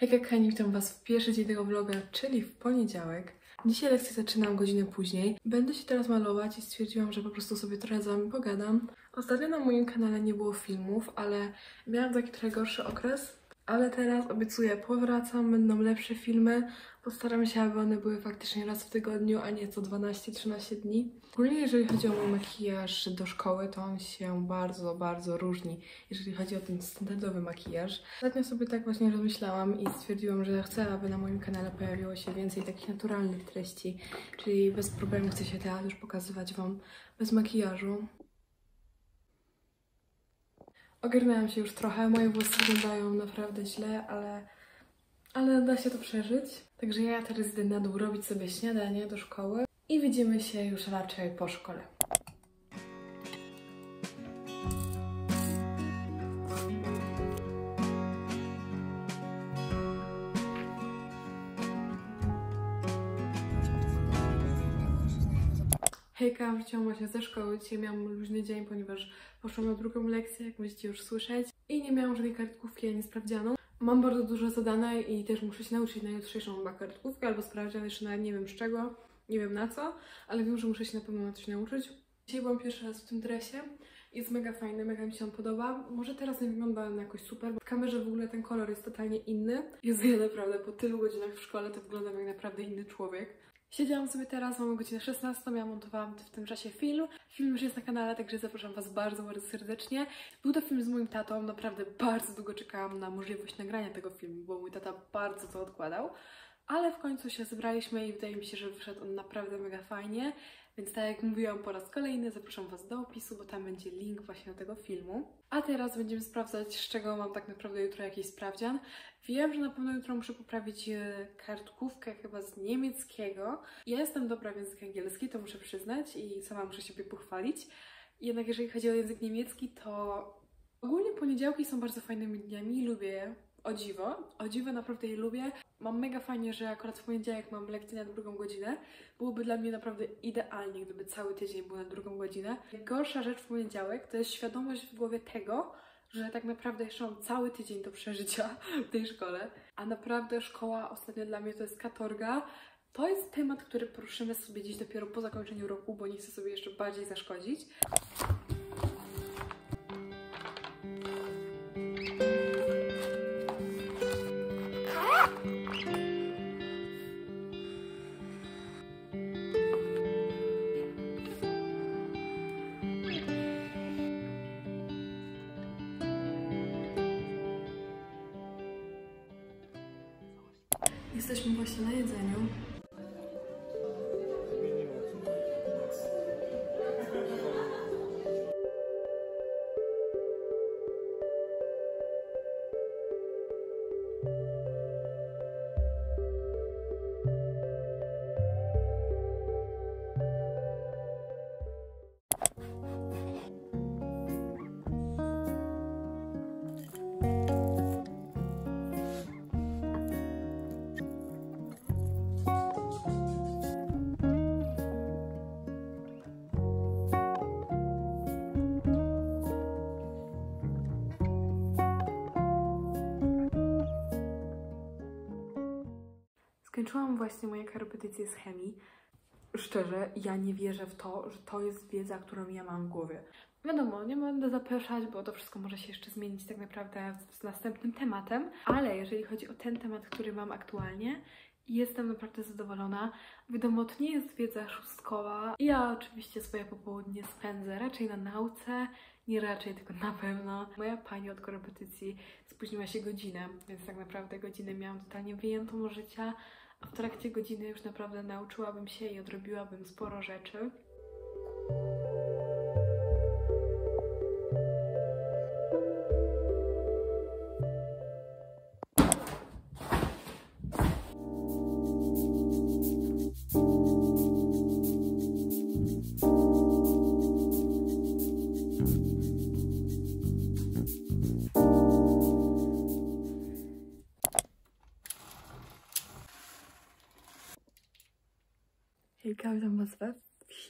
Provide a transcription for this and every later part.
Hejka Kani, witam Was w pierwszy dzień tego vloga, czyli w poniedziałek. Dzisiaj lekcję zaczynam godzinę później. Będę się teraz malować i stwierdziłam, że po prostu sobie trochę z Wami pogadam. Ostatnio na moim kanale nie było filmów, ale miałam taki trochę gorszy okres. Ale teraz obiecuję, powracam, będą lepsze filmy. Postaram się, aby one były faktycznie raz w tygodniu, a nie co 12-13 dni. Ogólnie jeżeli chodzi o mój makijaż do szkoły, to on się bardzo, bardzo różni, jeżeli chodzi o ten standardowy makijaż. Ostatnio sobie tak właśnie rozmyślałam i stwierdziłam, że chcę, aby na moim kanale pojawiło się więcej takich naturalnych treści, czyli bez problemu chcę się teraz już pokazywać Wam bez makijażu. Ogarnęłam się już trochę, moje włosy wyglądają naprawdę źle, ale, ale da się to przeżyć. Także ja teraz idę na dół robić sobie śniadanie do szkoły i widzimy się już raczej po szkole. Hejka, wróciłam właśnie ze szkoły. Dzisiaj miałam luźny dzień, ponieważ poszłam na drugą lekcję, jak możecie już słyszeć. I nie miałam żadnej kartkówki ani sprawdzianą. Mam bardzo dużo zadane i też muszę się nauczyć na jutrzejszą chyba kartkówkę albo sprawdzian, jeszcze nawet nie wiem z czego, nie wiem na co, ale wiem, że muszę się na pewno na coś nauczyć. Dzisiaj byłam pierwszy raz w tym dresie. Jest mega fajny, mega mi się on podoba. Może teraz nie wygląda on jakoś super, bo w kamerze w ogóle ten kolor jest totalnie inny. Jest ja naprawdę po tylu godzinach w szkole to wyglądam jak naprawdę inny człowiek. Siedziałam sobie teraz, mamy godzinę 16, ja montowałam w tym czasie film. Film już jest na kanale, także zapraszam Was bardzo, bardzo serdecznie. Był to film z moim tatą, naprawdę bardzo długo czekałam na możliwość nagrania tego filmu, bo mój tata bardzo to odkładał. Ale w końcu się zebraliśmy i wydaje mi się, że wyszedł on naprawdę mega fajnie. Więc tak jak mówiłam po raz kolejny, zapraszam Was do opisu, bo tam będzie link właśnie do tego filmu. A teraz będziemy sprawdzać, z czego mam tak naprawdę jutro jakiś sprawdzian. Wiem, że na pewno jutro muszę poprawić e, kartkówkę chyba z niemieckiego. Ja jestem dobra w język angielski, to muszę przyznać i sama muszę siebie pochwalić. Jednak jeżeli chodzi o język niemiecki, to ogólnie poniedziałki są bardzo fajnymi dniami, lubię je. O dziwo, o dziwo naprawdę je lubię. Mam mega fajnie, że akurat w poniedziałek mam lekcję na drugą godzinę. Byłoby dla mnie naprawdę idealnie, gdyby cały tydzień był na drugą godzinę. Gorsza rzecz w poniedziałek to jest świadomość w głowie tego, że tak naprawdę jeszcze mam cały tydzień do przeżycia w tej szkole. A naprawdę szkoła ostatnio dla mnie to jest katorga. To jest temat, który poruszymy sobie dziś dopiero po zakończeniu roku, bo nie chcę sobie jeszcze bardziej zaszkodzić. Jesteśmy właśnie na jedzeniu. Właśnie moje korepetycje z chemii. Szczerze, ja nie wierzę w to, że to jest wiedza, którą ja mam w głowie. Wiadomo, nie będę zapeszać, bo to wszystko może się jeszcze zmienić tak naprawdę z następnym tematem, ale jeżeli chodzi o ten temat, który mam aktualnie, jestem naprawdę zadowolona. Wiadomo, to nie jest wiedza szóstkowa. Ja oczywiście swoje popołudnie spędzę raczej na nauce, nie raczej, tylko na pewno. Moja pani od korepetycji spóźniła się godzinę, więc tak naprawdę godzinę miałam totalnie wyjętą życia, w trakcie godziny już naprawdę nauczyłabym się i odrobiłabym sporo rzeczy.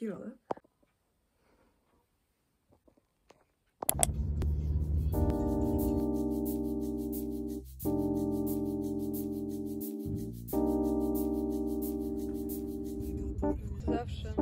schilone. Zawsze.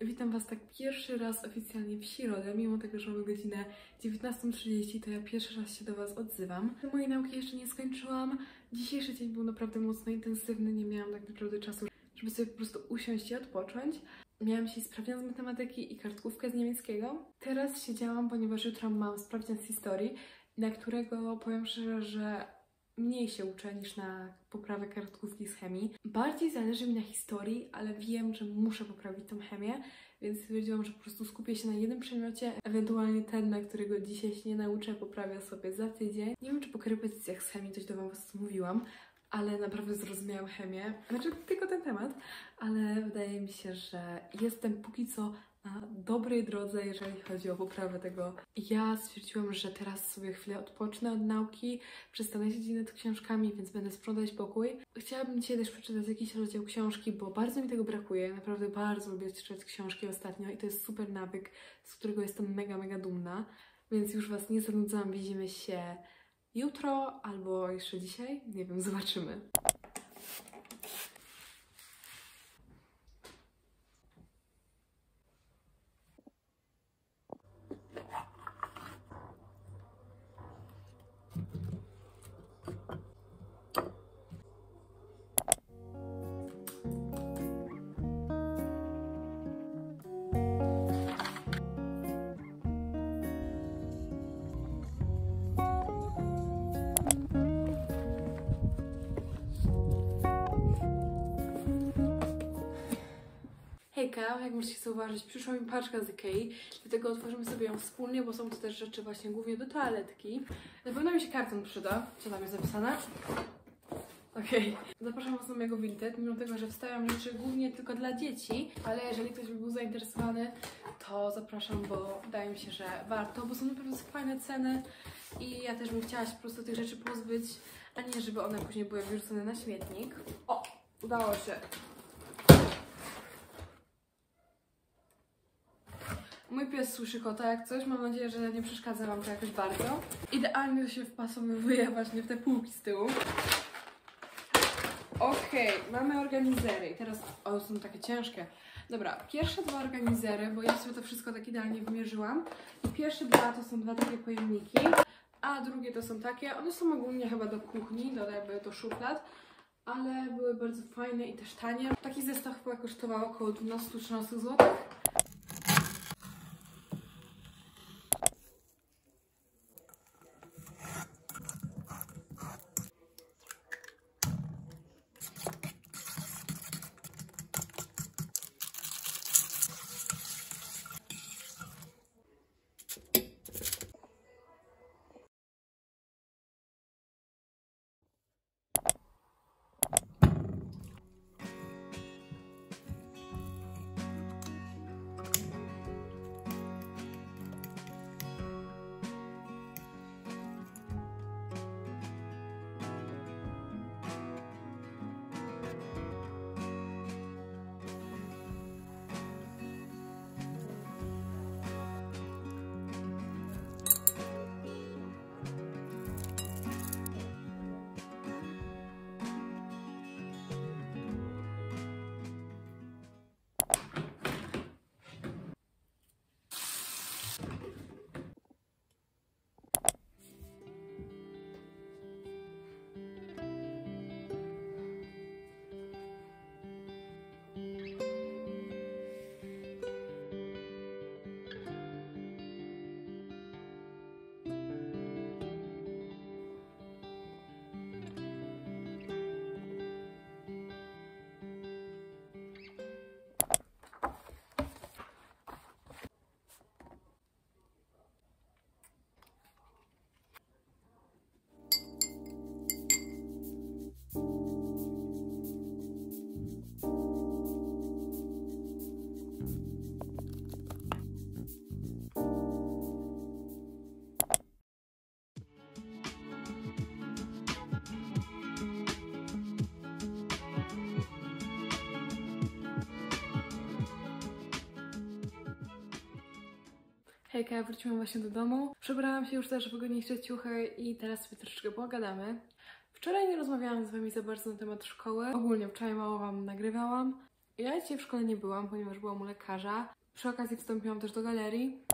Witam Was tak pierwszy raz oficjalnie w środę, mimo tego, że mamy godzinę 19.30, to ja pierwszy raz się do Was odzywam. Mojej nauki jeszcze nie skończyłam. Dzisiejszy dzień był naprawdę mocno intensywny, nie miałam tak naprawdę czasu żeby sobie po prostu usiąść i odpocząć. Miałam dzisiaj sprawdzian z matematyki i kartkówkę z niemieckiego. Teraz siedziałam, ponieważ jutro mam sprawdzian z historii, na którego powiem szczerze, że mniej się uczę niż na poprawę kartkówki z chemii. Bardziej zależy mi na historii, ale wiem, że muszę poprawić tą chemię, więc stwierdziłam, że po prostu skupię się na jednym przedmiocie, ewentualnie ten, na którego dzisiaj się nie nauczę, poprawię sobie za tydzień. Nie wiem, czy po korepetycjach z chemii coś do Was mówiłam, ale naprawdę zrozumiałam chemię. Znaczy, tylko ten temat, ale wydaje mi się, że jestem póki co na dobrej drodze, jeżeli chodzi o poprawę tego. Ja stwierdziłam, że teraz sobie chwilę odpocznę od nauki, przestanę siedzieć nad książkami, więc będę sprzątać pokój. Chciałabym dzisiaj też przeczytać jakiś rozdział książki, bo bardzo mi tego brakuje. Naprawdę bardzo lubię czytać książki ostatnio i to jest super nawyk, z którego jestem mega, mega dumna. Więc już Was nie zanudzam, widzimy się jutro albo jeszcze dzisiaj. Nie wiem, zobaczymy. Hejka, jak możecie zauważyć, przyszła mi paczka z Ikei, dlatego otworzymy sobie ją wspólnie, bo są to też rzeczy właśnie głównie do toaletki. Na pewno mi się karton przyda. Co tam jest zapisane? Okej. Zapraszam Was na mojego Vinted, mimo tego, że wstawiam rzeczy głównie tylko dla dzieci, ale jeżeli ktoś by był zainteresowany, to zapraszam, bo wydaje mi się, że warto, bo są naprawdę fajne ceny i ja też bym chciała się po prostu tych rzeczy pozbyć, a nie żeby one później były wyrzucone na śmietnik. O! Udało się. Mój pies słyszy kota jak coś, mam nadzieję, że nie przeszkadza Wam to jakoś bardzo. Idealnie się wpasowuje właśnie w te półki z tyłu. Okej, mamy organizery i teraz, o są takie ciężkie. Dobra, pierwsze dwa organizery, bo ja sobie to wszystko tak idealnie wymierzyłam. I pierwsze dwa to są dwa takie pojemniki, a drugie to są takie, one są ogólnie chyba do kuchni, do jakby do szuflad, ale były bardzo fajne i też tanie. Taki zestaw chyba kosztował około 12-13 zł. Hejka, wróciłam właśnie do domu. Przebrałam się już też w wygodniejsze ciuchy i teraz sobie troszeczkę pogadamy. Wczoraj nie rozmawiałam z Wami za bardzo na temat szkoły. Ogólnie wczoraj mało Wam nagrywałam. Ja dzisiaj w szkole nie byłam, ponieważ byłam u lekarza. Przy okazji wstąpiłam też do galerii.